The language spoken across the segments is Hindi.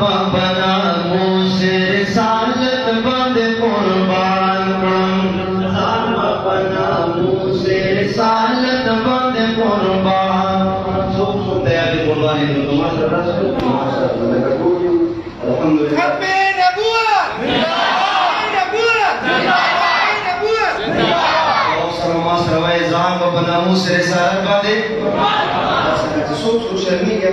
बना मुझे रिसालत बंद कुर्बान बना मुझे रिसालत बंद कुर्बान सब सुनते हैं कुर्बानी तो तुम्हारा रास्ता तुम्हारा अल्हम्दुलिल्लाह को बना मुझे रिसालत बंद सोच कुछ नहीं क्या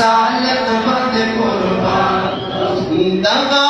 साल उमर कुर्बान दगा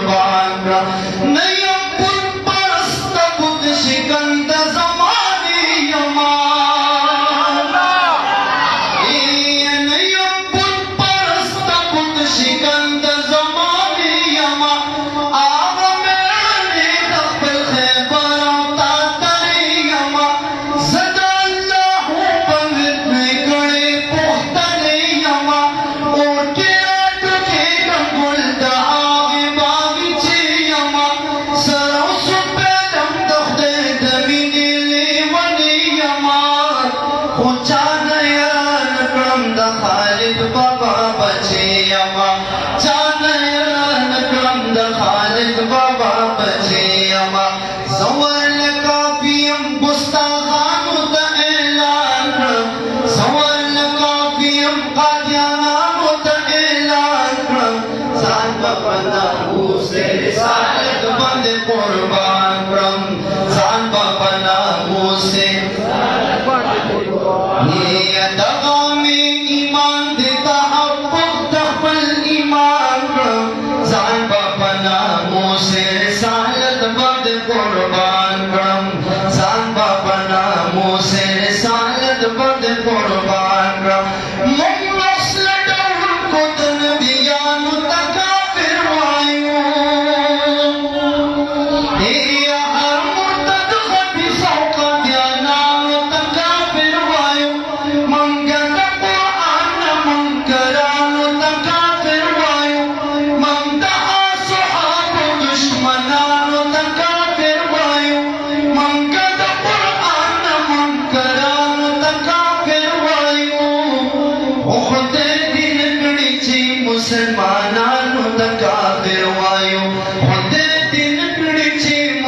Amém.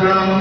from